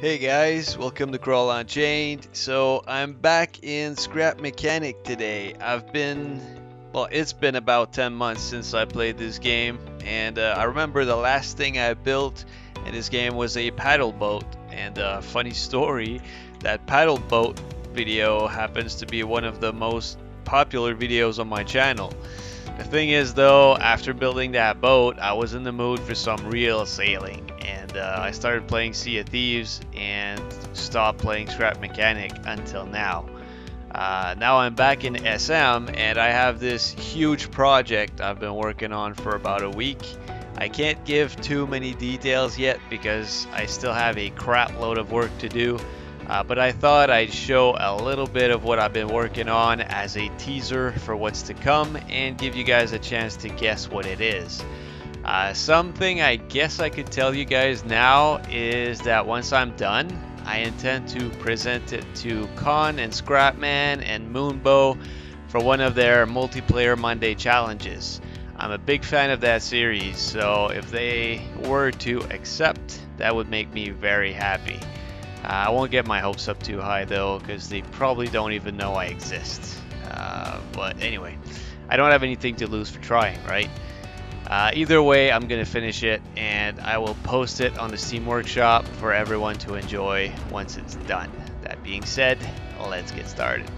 Hey guys, welcome to Krawll Unchained. So I'm back in Scrap Mechanic today. I've been, well, it's been about 10 months since I played this game, and uh, I remember the last thing I built in this game was a paddle boat. And uh, funny story, that paddle boat video happens to be one of the most popular videos on my channel. The thing is though, after building that boat, I was in the mood for some real sailing and uh, I started playing Sea of Thieves and stopped playing Scrap Mechanic until now. Uh, now I'm back in SM and I have this huge project I've been working on for about a week. I can't give too many details yet because I still have a crap load of work to do. Uh, but I thought I'd show a little bit of what I've been working on as a teaser for what's to come and give you guys a chance to guess what it is. Uh, something I guess I could tell you guys now is that once I'm done, I intend to present it to Kan and Scrapman and Moonbo for one of their multiplayer Monday challenges. I'm a big fan of that series, so if they were to accept, that would make me very happy. Uh, I won't get my hopes up too high though, because they probably don't even know I exist. Uh, but anyway, I don't have anything to lose for trying, right? Uh, either way, I'm going to finish it, and I will post it on the Steam Workshop for everyone to enjoy once it's done. That being said, let's get started.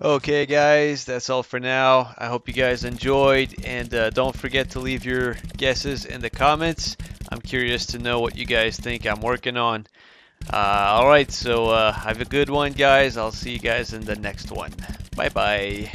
Okay, guys, that's all for now. I hope you guys enjoyed, and uh, don't forget to leave your guesses in the comments. I'm curious to know what you guys think I'm working on. Uh, Alright, so uh, have a good one, guys. I'll see you guys in the next one. Bye bye.